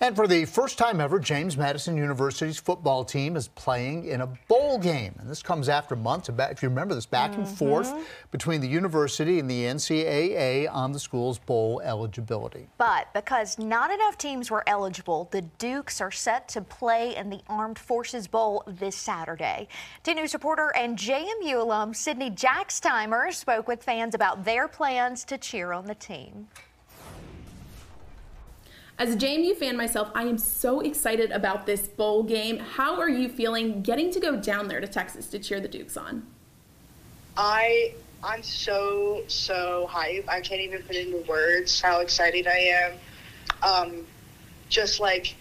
And for the first time ever, James Madison University's football team is playing in a bowl game. And this comes after months, of, if you remember this, back mm -hmm. and mm-hmm. forth between the university and the NCAA on the school's bowl eligibility. But because not enough teams were eligible, the Dukes are set to play in the Armed Forces Bowl this Saturday. 10 News reporter and JMU alum Sydney Jackstimer spoke with fans about their plans to cheer on the team. As a JMU fan myself, I am so excited about this bowl game. How are you feeling getting to go down there to Texas to cheer the Dukes on? I I'm so so hyped. I can't even put into words how excited I am. Um, just like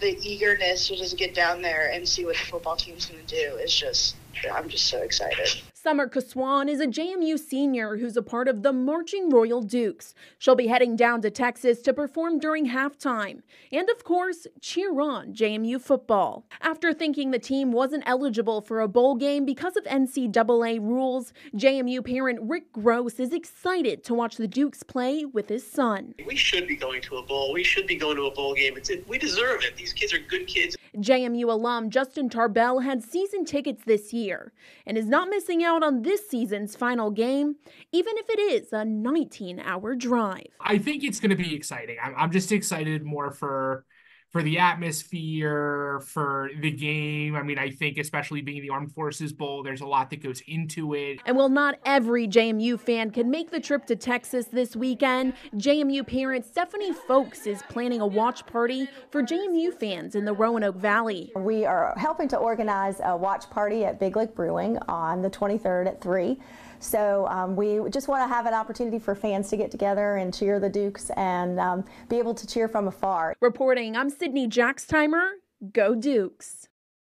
the eagerness to just get down there and see what the football team's going to do is just I'm just so excited. Summer Kaswan is a JMU senior who's a part of the Marching Royal Dukes. She'll be heading down to Texas to perform during halftime and, of course, cheer on JMU football. After thinking the team wasn't eligible for a bowl game because of NCAA rules, JMU parent Rick Gross is excited to watch the Dukes play with his son. We should be going to a bowl. We should be going to a bowl game. It's, we deserve it. These kids are good kids. JMU alum Justin Tarbell had season tickets this year and is not missing out out on this season's final game, even if it is a 19 hour drive. I think it's going to be exciting. I'm, just excited more for for the atmosphere, for the game. I mean, I think especially being the Armed Forces Bowl, there's a lot that goes into it. And while not every JMU fan can make the trip to Texas this weekend, JMU parent Stephanie Folks is planning a watch party for JMU fans in the Roanoke Valley. We are helping to organize a watch party at Big Lick Brewing on the 23rd at 3. So um, we just want to have an opportunity for fans to get together and cheer the Dukes and um, be able to cheer from afar. Reporting, I'm Sydney Jackstimer. Go Dukes.